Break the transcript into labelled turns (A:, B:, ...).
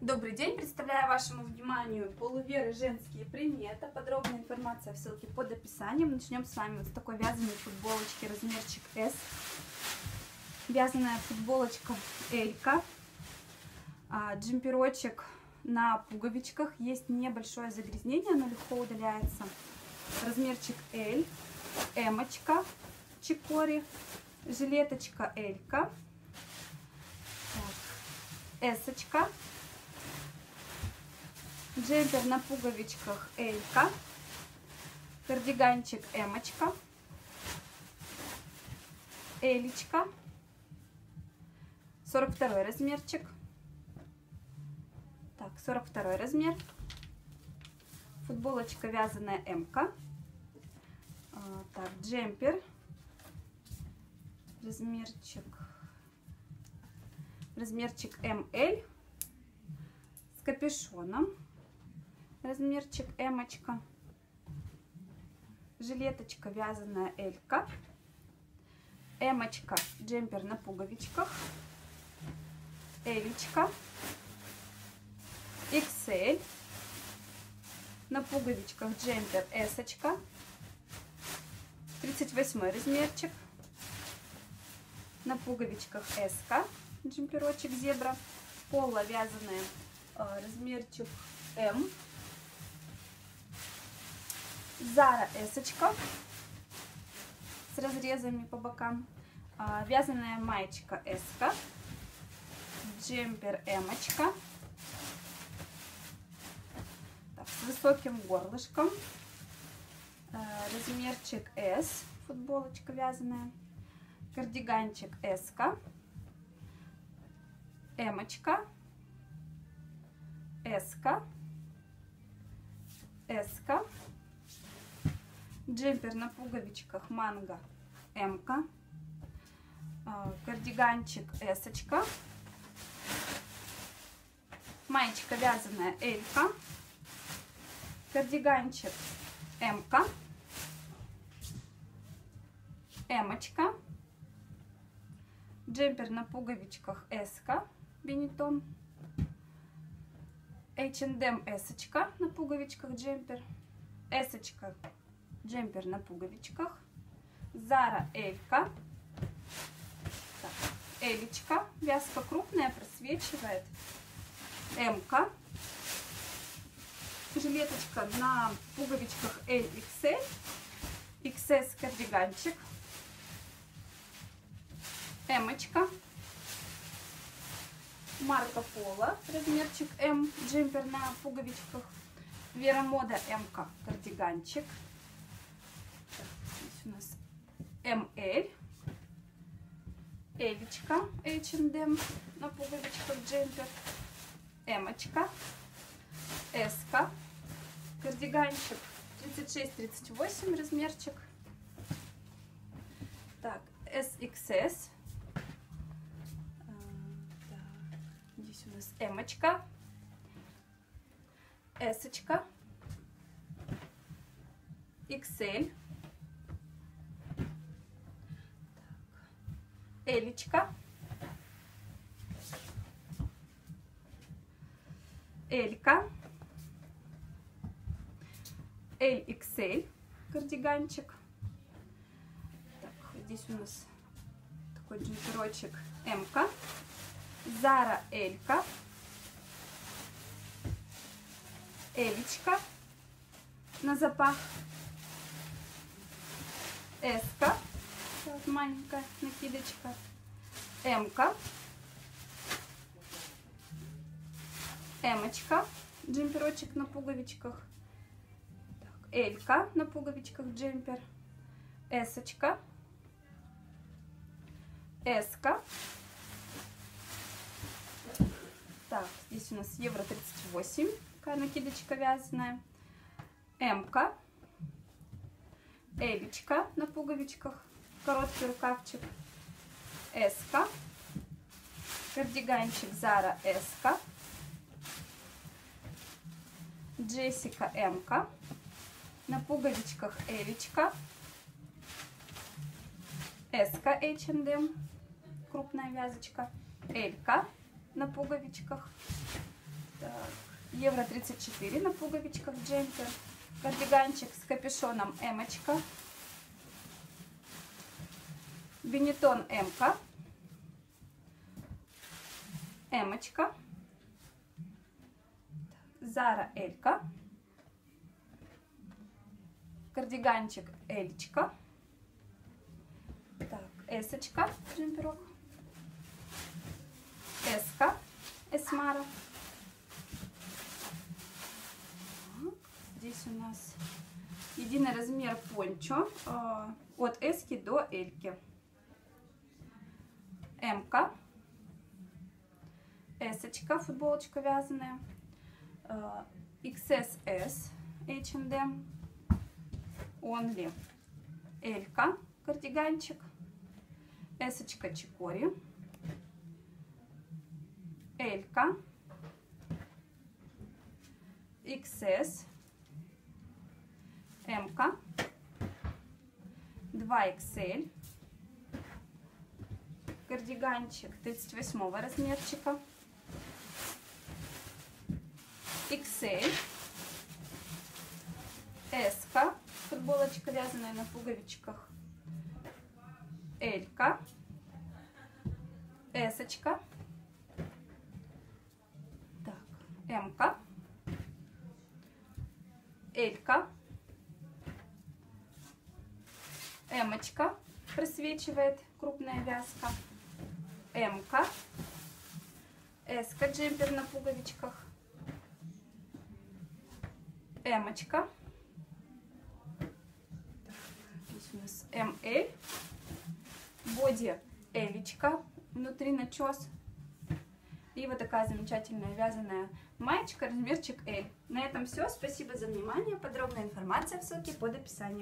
A: Добрый день! Представляю вашему вниманию полуверы женские приметы. Подробная информация в ссылке под описанием. Начнем с вами вот с такой вязаной футболочки размерчик S. Вязаная футболочка Элька. А, джемперочек на пуговичках. Есть небольшое загрязнение, оно легко удаляется. Размерчик L. Эмочка чикори. Жилеточка Элька. Эсочка джемпер на пуговичках Элька, кардиганчик Эмочка, Элечка, 42 размерчик, так, 42 размер, футболочка вязаная Эмка, а, так, джемпер, размерчик, размерчик МЛ с капюшоном, размерчик эмочка, жилеточка вязаная элька, эмочка джемпер на пуговичках, элечка, XL, на пуговичках джемпер эсочка, 38 размерчик, на пуговичках эска, джемперочек зебра, поло вязаное, а, размерчик М, Зара эсочка с разрезами по бокам. А, вязаная маечка эска. Джемпер эмочка. Так, с высоким горлышком. А, размерчик S. Футболочка вязаная. Кардиганчик эска. Эмочка. Эска. Эска джемпер на пуговичках манго М, а, кардиганчик S, маечка вязаная L, кардиганчик М, М, джемпер на пуговичках S, бенетон, H&M S на пуговичках джемпер, S джемпер на пуговичках, Зара Элька, так, Элечка, вязка крупная, просвечивает, М-ка, жилеточка на пуговичках LXL, XS кардиганчик, Эмочка, марка Пола, размерчик М, джемпер на пуговичках, Вера Мода МК, кардиганчик, Здесь у нас МЛ. Элечка H&M на пуговичках джемпер. Эмочка. Эска. Кардиганчик 36-38 размерчик. Так, SXS. А, здесь у нас эмочка. Эсочка. XL. Элечка. Элька. LXL кардиганчик. Так, здесь у нас такой джемперочек М-ка. Зара Элька. Элечка на запах. Эска вот маленькая накидочка. М-ка. Эмочка. Джемперочек на пуговичках. Элька на пуговичках джемпер. Эсочка. Эска. Так, здесь у нас евро 38. Такая накидочка вязаная. М-ка. Элечка на пуговичках короткий рукавчик Эска, кардиганчик Зара Эска, Джессика Эмка, на пуговичках Элечка, Эска H&M, крупная вязочка, Элька на пуговичках, евро 34 на пуговичках джемпер. Кардиганчик с капюшоном эмочка. Бенетон эмка. Эмочка. Зара Элька. Кардиганчик Эльчка. Так, эсочка, джемперок. Эска, эсмара. Здесь у нас единый размер пончо э, от эски до эльки. Эмка. Эсочка, футболочка вязаная. Э, XSS H&M. Only. Элька, кардиганчик. Эсочка Чикори. Элька. XS. М-ка. 2XL. Кардиганчик 38 размерчика. XL. S-ка. Футболочка вязаная на пуговичках. Элька. Эсочка. Так, М-ка. Элька. Эмочка просвечивает, крупная вязка. М-ка. С-ка джемпер на пуговичках. Эмочка. Здесь у нас МЛ. Боди Элечка. Внутри начес. И вот такая замечательная вязаная маечка, размерчик L. На этом все. Спасибо за внимание. Подробная информация в ссылке под описанием.